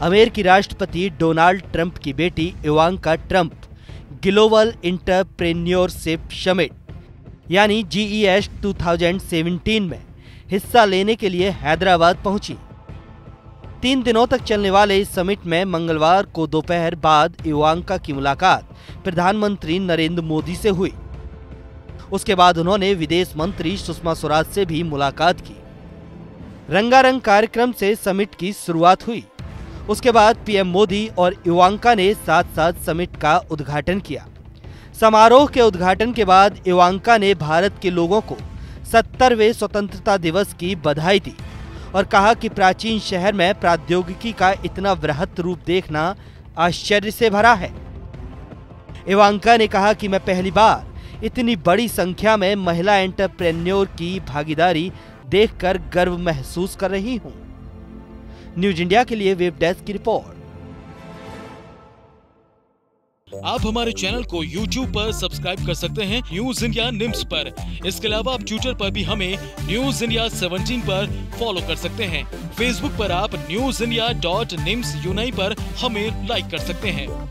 अमेरिकी राष्ट्रपति Donald Trump की बेटी Ivanka Trump, global entrepreneurship summit, यानी जीईएस 2017 में हिस्सा लेने के लिए हैदराबाद पहुँची। तीन दिनों तक चलने वाले इस समिट में मंगलवार को दोपहर बाद इवांका की मुलाकात प्रधानमंत्री नरेंद्र मोदी से हुई। उसके बाद उन्होंने विदेश मंत्री सुषमा स्वराज से भी मुलाकात की। रंगारंग कार्यक्रम से समिट की शुरुआत हुई। उसके बाद पीएम मोदी और इवांका ने साथ साथ समिट का उद्घाटन किया। समारोह के उद्घाटन के बाद इवांका ने भारत के लोगों को सत्तरवें स्वतंत्रता दिवस की बधाई दी और कहा कि प्राचीन शहर में प्रौद्योगिकी का इतना वृहत रूप देखना आश्चर्य से भरा है। इवांका ने कहा कि मैं पहली बार इतनी बड़ी संख्या में महिला एंटरप्रेन्योर की भागीदारी देखकर गर्व महसूस कर रही हूँ। न्यूज़ इंडिया के लिए वेब डेस्क की रिपोर्ट। आप हमारे चैनल को YouTube पर सब्सक्राइब कर सकते हैं न्यूज़ इंडिया निम्स पर। इसके अलावा आप ट्विटर पर भी हमें न्यूज़ इंडिया 17 पर फॉलो कर सकते हैं। फेसबुक पर आप न्यूज़ इंडिया डॉट निम्स यूनाई पर हमें लाइक कर सकते हैं।